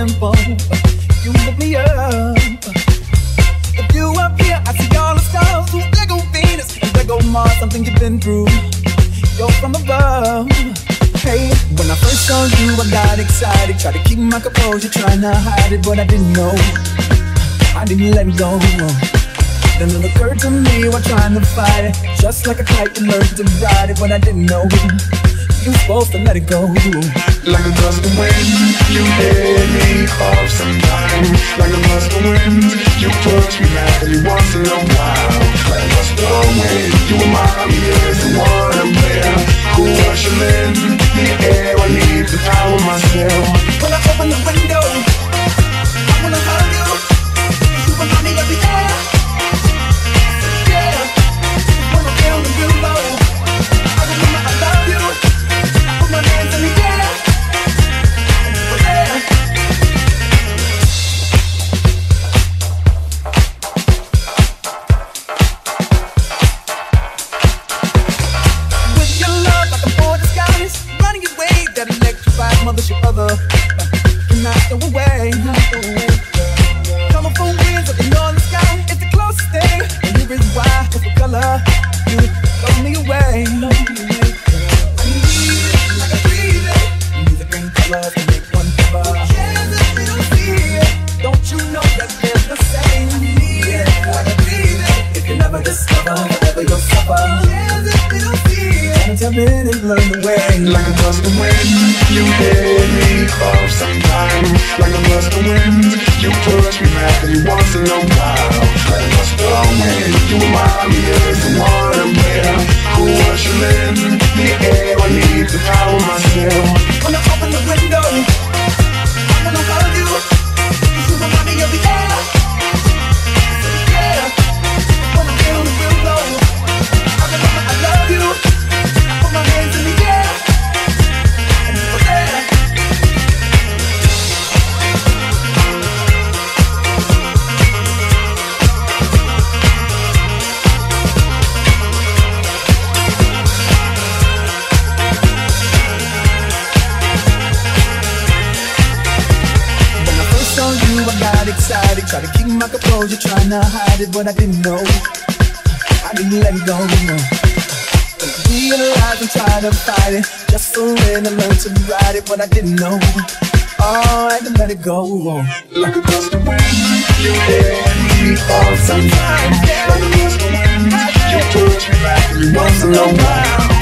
You lift me up. If you up here, I see all the stars. There go Venus and there go Mars. Something you've been through. You're from above. Hey, when I first saw you, I got excited. Tried to keep my composure, trying hide it, but I didn't know. I didn't let it go. Then it occurred to me while trying to fight it. Just like a kite, you learned to ride it, but I didn't know. You're supposed to let it go. Like a gust of wind, you let me off sometimes. Like a gust of wind, you touch me electrified mothership other. Cannot go away. And learn the way. Like a gust of wind, you let me off sometimes. Like a gust of wind, you touch me madly once in a while. Like a gust of wind, you remind me of the one I'm there. Who usher in the air? I need to power myself. When I open the window, I wanna hug you. You remind me of the Tried to keep my composure, trying to hide it, but I didn't know. I didn't let it go. Realize and try to fight it. Just surrender, learn to ride it, but I didn't know. Oh, I had to let it go. Like a gust of wind, you let me off sometimes. Like a gust of wind, you touch me madly once in a while.